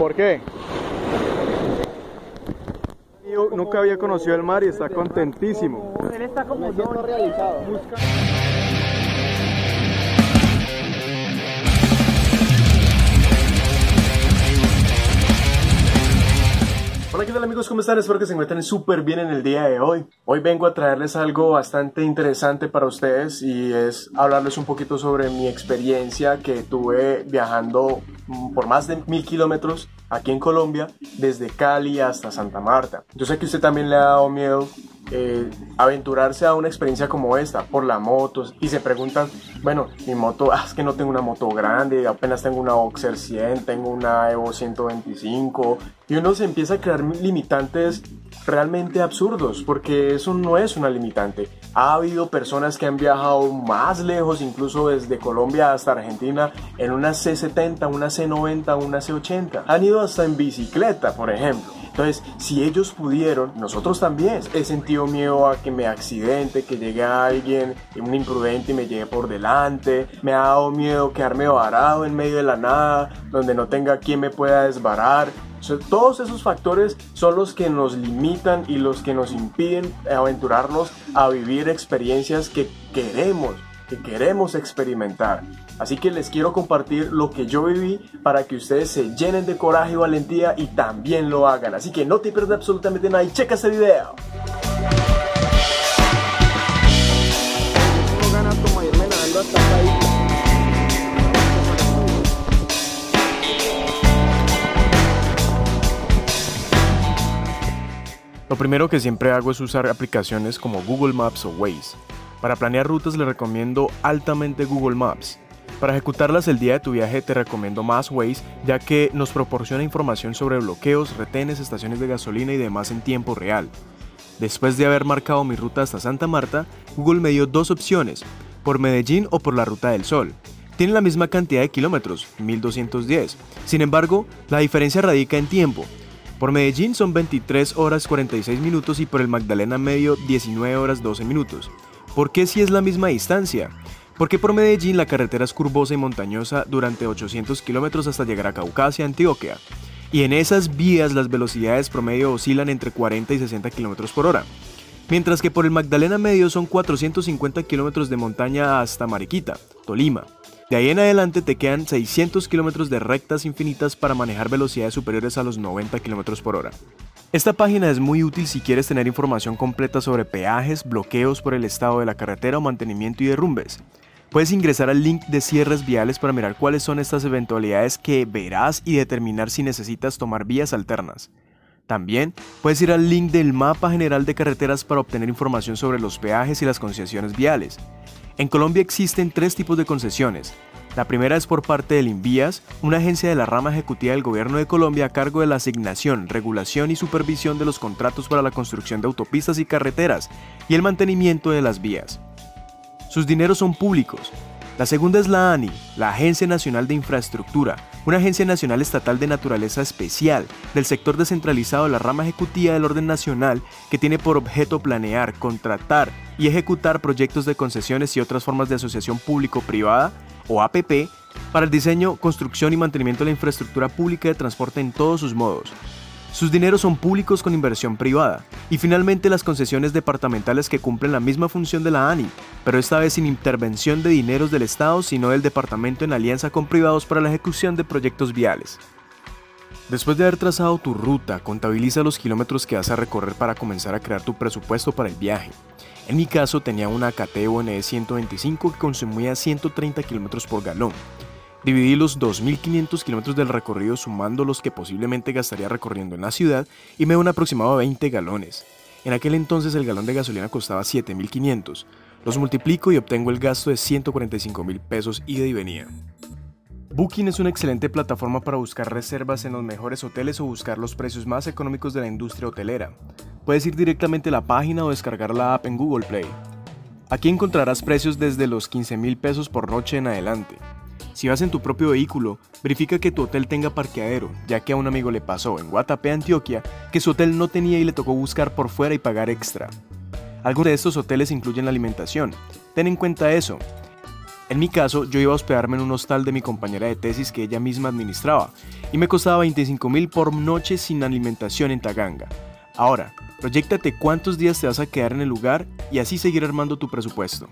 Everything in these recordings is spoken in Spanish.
¿Por qué? Yo nunca había conocido el mar y está contentísimo. Él está como no realizado. Hola, ¿qué tal amigos? ¿Cómo están? Espero que se encuentren súper bien en el día de hoy. Hoy vengo a traerles algo bastante interesante para ustedes y es hablarles un poquito sobre mi experiencia que tuve viajando mm, por más de mil kilómetros aquí en Colombia, desde Cali hasta Santa Marta. Yo sé que usted también le ha dado miedo eh, aventurarse a una experiencia como esta por la moto y se preguntan, bueno, mi moto, ah, es que no tengo una moto grande, apenas tengo una Boxer 100, tengo una Evo 125 y uno se empieza a crear limitantes realmente absurdos porque eso no es una limitante. Ha habido personas que han viajado más lejos, incluso desde Colombia hasta Argentina, en una C70, una C90, una C80. Han ido hasta en bicicleta, por ejemplo. Entonces, si ellos pudieron, nosotros también. He sentido miedo a que me accidente, que llegue alguien, un imprudente y me llegue por delante. Me ha dado miedo quedarme varado en medio de la nada, donde no tenga quien me pueda desbarar. todos esos factores son los que nos limitan y los que nos impiden aventurarnos a vivir experiencias que queremos que queremos experimentar. Así que les quiero compartir lo que yo viví para que ustedes se llenen de coraje y valentía y también lo hagan. Así que no te pierdas absolutamente nada y checa este video. Lo primero que siempre hago es usar aplicaciones como Google Maps o Waze. Para planear rutas le recomiendo altamente Google Maps. Para ejecutarlas el día de tu viaje te recomiendo más Waze ya que nos proporciona información sobre bloqueos, retenes, estaciones de gasolina y demás en tiempo real. Después de haber marcado mi ruta hasta Santa Marta, Google me dio dos opciones, por Medellín o por la Ruta del Sol. Tienen la misma cantidad de kilómetros, 1210. Sin embargo, la diferencia radica en tiempo. Por Medellín son 23 horas 46 minutos y por el Magdalena Medio 19 horas 12 minutos. ¿Por qué si es la misma distancia? Porque por Medellín la carretera es curvosa y montañosa durante 800 kilómetros hasta llegar a Caucasia, Antioquia. Y en esas vías las velocidades promedio oscilan entre 40 y 60 kilómetros por hora. Mientras que por el Magdalena Medio son 450 kilómetros de montaña hasta Mariquita, Tolima. De ahí en adelante te quedan 600 kilómetros de rectas infinitas para manejar velocidades superiores a los 90 kilómetros por hora. Esta página es muy útil si quieres tener información completa sobre peajes, bloqueos por el estado de la carretera o mantenimiento y derrumbes. Puedes ingresar al link de cierres viales para mirar cuáles son estas eventualidades que verás y determinar si necesitas tomar vías alternas. También puedes ir al link del mapa general de carreteras para obtener información sobre los peajes y las concesiones viales. En Colombia existen tres tipos de concesiones, la primera es por parte del INVIAS, una agencia de la rama ejecutiva del Gobierno de Colombia a cargo de la asignación, regulación y supervisión de los contratos para la construcción de autopistas y carreteras y el mantenimiento de las vías. Sus dineros son públicos. La segunda es la ANI, la Agencia Nacional de Infraestructura, una agencia nacional estatal de naturaleza especial del sector descentralizado de la rama ejecutiva del orden nacional que tiene por objeto planear, contratar y ejecutar proyectos de concesiones y otras formas de asociación público-privada o APP, para el diseño, construcción y mantenimiento de la infraestructura pública de transporte en todos sus modos. Sus dineros son públicos con inversión privada. Y finalmente las concesiones departamentales que cumplen la misma función de la ANI, pero esta vez sin intervención de dineros del Estado, sino del departamento en alianza con privados para la ejecución de proyectos viales. Después de haber trazado tu ruta, contabiliza los kilómetros que vas a recorrer para comenzar a crear tu presupuesto para el viaje. En mi caso tenía una Cateo NE 125 que consumía 130 km por galón. Dividí los 2.500 kilómetros del recorrido sumando los que posiblemente gastaría recorriendo en la ciudad y me dio un aproximado de 20 galones. En aquel entonces el galón de gasolina costaba 7.500. Los multiplico y obtengo el gasto de 145.000 pesos ida y venida. Booking es una excelente plataforma para buscar reservas en los mejores hoteles o buscar los precios más económicos de la industria hotelera. Puedes ir directamente a la página o descargar la app en Google Play. Aquí encontrarás precios desde los 15 mil pesos por noche en adelante. Si vas en tu propio vehículo, verifica que tu hotel tenga parqueadero, ya que a un amigo le pasó en Guatapé, Antioquia, que su hotel no tenía y le tocó buscar por fuera y pagar extra. Algunos de estos hoteles incluyen la alimentación. Ten en cuenta eso. En mi caso, yo iba a hospedarme en un hostal de mi compañera de tesis que ella misma administraba, y me costaba 25 mil por noche sin alimentación en Taganga. Ahora, proyectate cuántos días te vas a quedar en el lugar y así seguir armando tu presupuesto.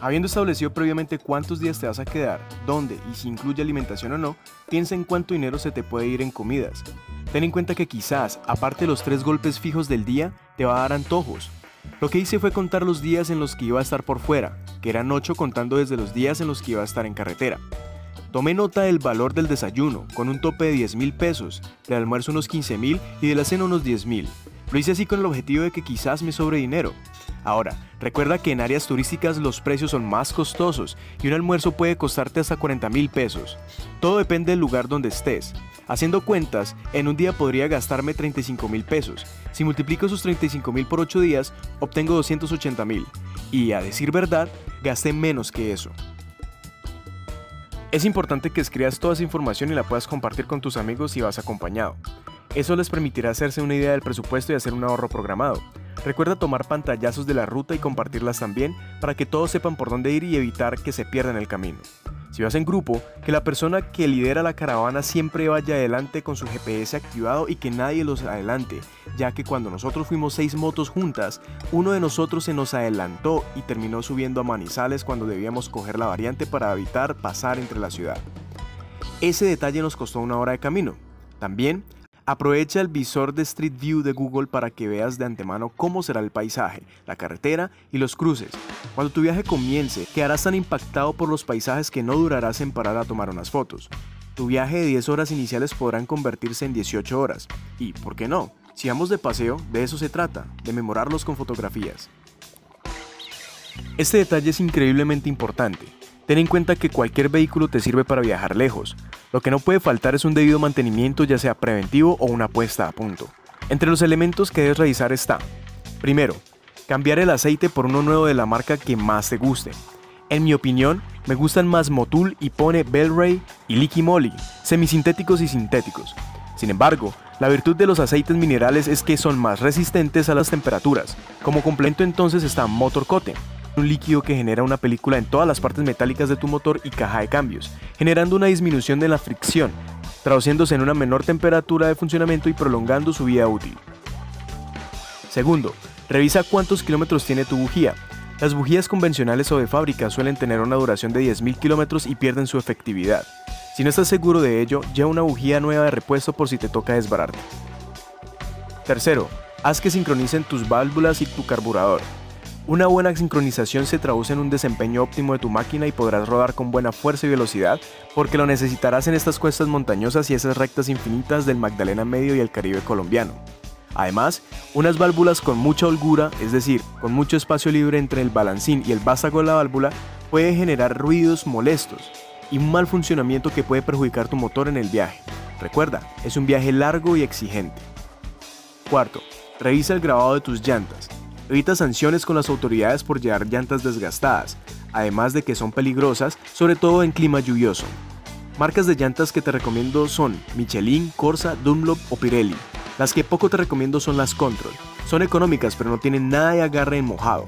Habiendo establecido previamente cuántos días te vas a quedar, dónde y si incluye alimentación o no, piensa en cuánto dinero se te puede ir en comidas. Ten en cuenta que quizás, aparte de los tres golpes fijos del día, te va a dar antojos. Lo que hice fue contar los días en los que iba a estar por fuera, que eran 8 contando desde los días en los que iba a estar en carretera. Tomé nota del valor del desayuno, con un tope de 10 mil pesos, del almuerzo unos 15 mil y de la cena unos 10 mil. Lo hice así con el objetivo de que quizás me sobre dinero. Ahora, recuerda que en áreas turísticas los precios son más costosos y un almuerzo puede costarte hasta 40 mil pesos. Todo depende del lugar donde estés. Haciendo cuentas, en un día podría gastarme 35 mil pesos. Si multiplico esos 35 mil por 8 días, obtengo 280 mil. Y a decir verdad, gasté menos que eso. Es importante que escribas toda esa información y la puedas compartir con tus amigos si vas acompañado. Eso les permitirá hacerse una idea del presupuesto y hacer un ahorro programado. Recuerda tomar pantallazos de la ruta y compartirlas también para que todos sepan por dónde ir y evitar que se pierdan el camino. Si vas en grupo, que la persona que lidera la caravana siempre vaya adelante con su GPS activado y que nadie los adelante, ya que cuando nosotros fuimos seis motos juntas, uno de nosotros se nos adelantó y terminó subiendo a Manizales cuando debíamos coger la variante para evitar pasar entre la ciudad. Ese detalle nos costó una hora de camino. También Aprovecha el visor de Street View de Google para que veas de antemano cómo será el paisaje, la carretera y los cruces. Cuando tu viaje comience, quedarás tan impactado por los paisajes que no durarás en parar a tomar unas fotos. Tu viaje de 10 horas iniciales podrán convertirse en 18 horas. Y, ¿por qué no? Si vamos de paseo, de eso se trata, de memorarlos con fotografías. Este detalle es increíblemente importante. Ten en cuenta que cualquier vehículo te sirve para viajar lejos. Lo que no puede faltar es un debido mantenimiento ya sea preventivo o una puesta a punto. Entre los elementos que debes revisar está, primero, cambiar el aceite por uno nuevo de la marca que más te guste. En mi opinión, me gustan más Motul y Pone Bellray y Liqui Moly, semisintéticos y sintéticos. Sin embargo, la virtud de los aceites minerales es que son más resistentes a las temperaturas. Como complemento entonces está Motor Cote, un líquido que genera una película en todas las partes metálicas de tu motor y caja de cambios, generando una disminución de la fricción, traduciéndose en una menor temperatura de funcionamiento y prolongando su vida útil. Segundo, revisa cuántos kilómetros tiene tu bujía. Las bujías convencionales o de fábrica suelen tener una duración de 10.000 kilómetros y pierden su efectividad. Si no estás seguro de ello, lleva una bujía nueva de repuesto por si te toca desbararte. Tercero, haz que sincronicen tus válvulas y tu carburador. Una buena sincronización se traduce en un desempeño óptimo de tu máquina y podrás rodar con buena fuerza y velocidad porque lo necesitarás en estas cuestas montañosas y esas rectas infinitas del Magdalena Medio y el Caribe colombiano. Además, unas válvulas con mucha holgura, es decir, con mucho espacio libre entre el balancín y el vástago de la válvula, puede generar ruidos molestos y un mal funcionamiento que puede perjudicar tu motor en el viaje. Recuerda, es un viaje largo y exigente. Cuarto, revisa el grabado de tus llantas. Evita sanciones con las autoridades por llevar llantas desgastadas, además de que son peligrosas, sobre todo en clima lluvioso. Marcas de llantas que te recomiendo son Michelin, Corsa, Dunlop o Pirelli. Las que poco te recomiendo son las Control. Son económicas pero no tienen nada de agarre en mojado.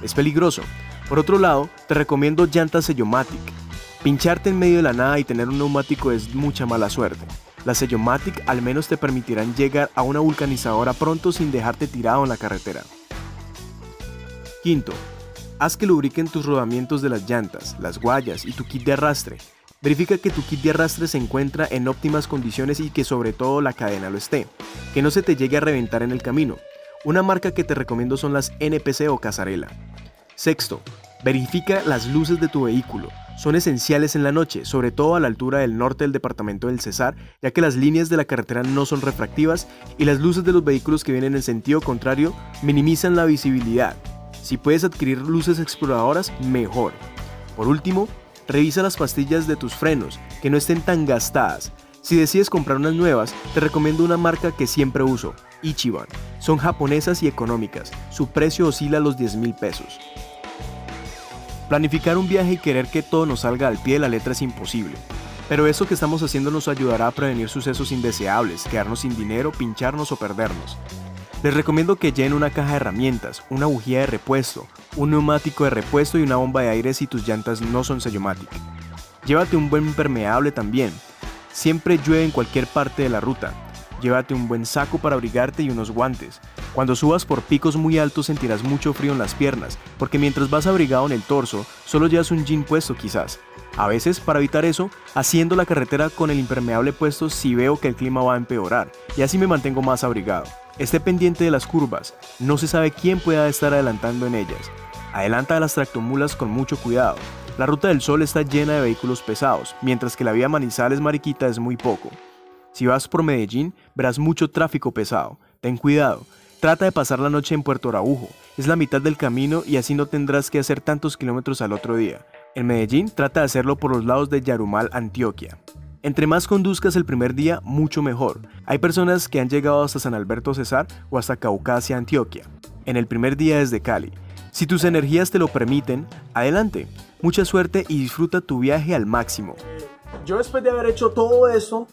Es peligroso. Por otro lado, te recomiendo llantas Sellomatic. Pincharte en medio de la nada y tener un neumático es mucha mala suerte. Las Sellomatic al menos te permitirán llegar a una vulcanizadora pronto sin dejarte tirado en la carretera. Quinto, haz que lubriquen tus rodamientos de las llantas, las guayas y tu kit de arrastre. Verifica que tu kit de arrastre se encuentra en óptimas condiciones y que sobre todo la cadena lo esté. Que no se te llegue a reventar en el camino. Una marca que te recomiendo son las NPC o Casarela. Sexto, verifica las luces de tu vehículo. Son esenciales en la noche, sobre todo a la altura del norte del departamento del Cesar, ya que las líneas de la carretera no son refractivas y las luces de los vehículos que vienen en sentido contrario minimizan la visibilidad, si puedes adquirir luces exploradoras, mejor. Por último, revisa las pastillas de tus frenos, que no estén tan gastadas. Si decides comprar unas nuevas, te recomiendo una marca que siempre uso, Ichiban. Son japonesas y económicas, su precio oscila a los 10 mil pesos. Planificar un viaje y querer que todo nos salga al pie de la letra es imposible. Pero eso que estamos haciendo nos ayudará a prevenir sucesos indeseables, quedarnos sin dinero, pincharnos o perdernos. Les recomiendo que llenen una caja de herramientas, una bujía de repuesto, un neumático de repuesto y una bomba de aire si tus llantas no son Sellomatic. Llévate un buen impermeable también. Siempre llueve en cualquier parte de la ruta. Llévate un buen saco para abrigarte y unos guantes. Cuando subas por picos muy altos sentirás mucho frío en las piernas, porque mientras vas abrigado en el torso, solo llevas un jean puesto quizás. A veces, para evitar eso, haciendo la carretera con el impermeable puesto si veo que el clima va a empeorar, y así me mantengo más abrigado. Esté pendiente de las curvas, no se sabe quién pueda estar adelantando en ellas. Adelanta a las tractomulas con mucho cuidado. La ruta del sol está llena de vehículos pesados, mientras que la vía Manizales Mariquita es muy poco. Si vas por Medellín, verás mucho tráfico pesado. Ten cuidado. Trata de pasar la noche en Puerto Araujo. Es la mitad del camino y así no tendrás que hacer tantos kilómetros al otro día. En Medellín, trata de hacerlo por los lados de Yarumal, Antioquia. Entre más conduzcas el primer día, mucho mejor. Hay personas que han llegado hasta San Alberto Cesar o hasta Caucasia, Antioquia. En el primer día desde Cali. Si tus energías te lo permiten, adelante. Mucha suerte y disfruta tu viaje al máximo. Yo después de haber hecho todo eso,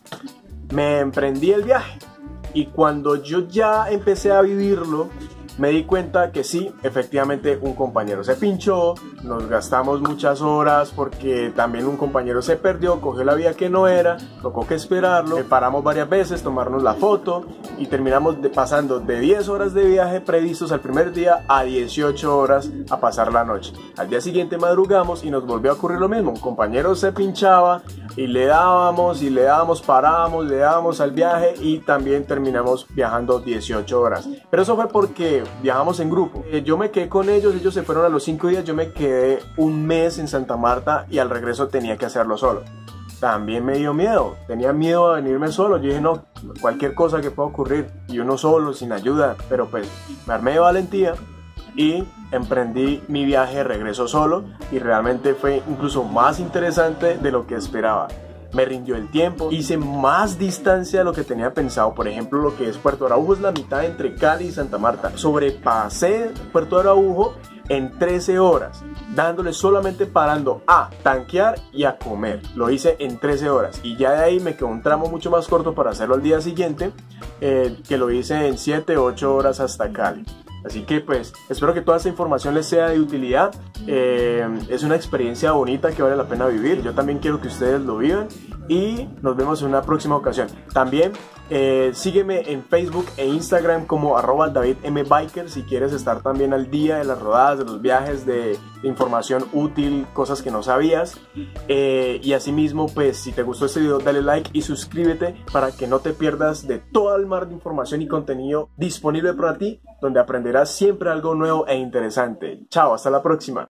me emprendí el viaje. Y cuando yo ya empecé a vivirlo, me di cuenta que sí, efectivamente un compañero se pinchó, nos gastamos muchas horas porque también un compañero se perdió, cogió la vía que no era, tocó que esperarlo, paramos varias veces, tomarnos la foto y terminamos pasando de 10 horas de viaje previstos al primer día a 18 horas a pasar la noche. Al día siguiente madrugamos y nos volvió a ocurrir lo mismo, un compañero se pinchaba y le dábamos y le dábamos, parábamos, le dábamos al viaje y también terminamos viajando 18 horas. Pero eso fue porque viajamos en grupo. Eh, yo me quedé con ellos, ellos se fueron a los 5 días, yo me quedé un mes en Santa Marta y al regreso tenía que hacerlo solo. También me dio miedo, tenía miedo a venirme solo. Yo dije, no, cualquier cosa que pueda ocurrir, y uno solo, sin ayuda, pero pues me armé de valentía y emprendí mi viaje de regreso solo y realmente fue incluso más interesante de lo que esperaba me rindió el tiempo, hice más distancia de lo que tenía pensado, por ejemplo lo que es Puerto Araujo es la mitad entre Cali y Santa Marta, sobrepasé Puerto Araujo en 13 horas, dándole solamente parando a tanquear y a comer. Lo hice en 13 horas y ya de ahí me quedó un tramo mucho más corto para hacerlo al día siguiente, eh, que lo hice en 7, 8 horas hasta Cali. Así que pues espero que toda esta información les sea de utilidad. Eh, es una experiencia bonita que vale la pena vivir. Yo también quiero que ustedes lo vivan y nos vemos en una próxima ocasión. También eh, sígueme en Facebook e Instagram como arroba David M. Biker si quieres estar también al día de las rodadas, de los viajes, de, información útil, cosas que no sabías. Eh, y asimismo, pues si te gustó este video, dale like y suscríbete para que no te pierdas de todo el mar de información y contenido disponible para ti, donde aprenderás siempre algo nuevo e interesante. Chao, hasta la próxima.